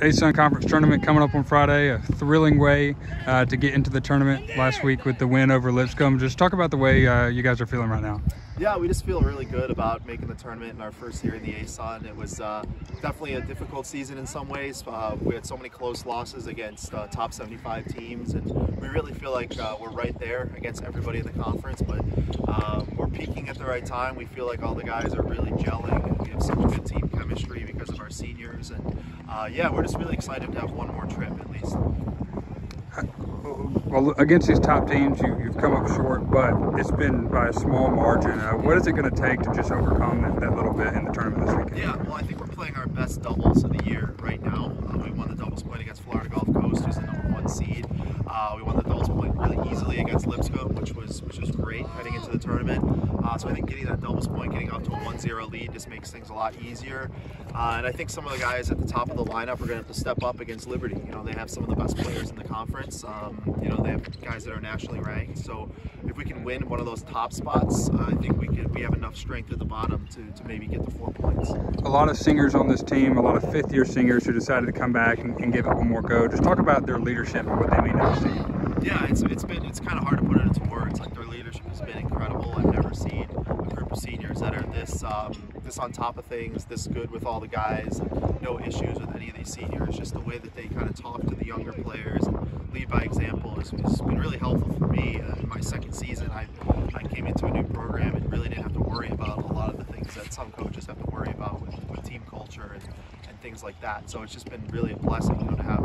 ASUN Conference Tournament coming up on Friday. A thrilling way uh, to get into the tournament last week with the win over Lipscomb. Just talk about the way uh, you guys are feeling right now. Yeah, we just feel really good about making the tournament in our first year in the ASUN. It was uh, definitely a difficult season in some ways. Uh, we had so many close losses against uh, top 75 teams, and we really feel like uh, we're right there against everybody in the conference. But um, we're peaking at the right time. We feel like all the guys are really gelling, and we have such good team chemistry seniors. And uh, yeah, we're just really excited to have one more trip at least well, against these top teams, you, have come up short, but it's been by a small margin. Uh, what is it going to take to just overcome that, that, little bit in the tournament this weekend? Yeah, well, I think we're playing our best doubles of the year right now. Uh, we won the doubles point against Florida Gulf Coast, who's the number one seed. Uh, we won the doubles point really easily against Lipscomb, which was which was great heading into the tournament. Uh, so I think getting that doubles point, getting off to a 1-0 lead just makes things a lot easier. Uh, and I think some of the guys at the top of the lineup are going to have to step up against Liberty. You know, they have some of the best players in the conference. Um, you know, they have guys that are nationally ranked. So if we can win one of those top spots, uh, I think we could we have enough strength at the bottom to, to maybe get the four points. A lot of singers on this team, a lot of fifth year singers who decided to come back and, and give it one more go. Just talk about their leadership and what they mean to the team. Yeah, it's, it's been it's kind of hard to put it into words. Like their leadership has been incredible. I've never seen a group of seniors that are this um, this on top of things, this good with all the guys, no issues with any of these seniors. Just the way that they kind of talk to the younger players and lead by example has, has been really helpful for me. Uh, in my second season, I I came into a new program and really didn't have to worry about a lot of the things that some coaches have to worry about with, with team culture and, and things like that. So it's just been really a blessing you know, to have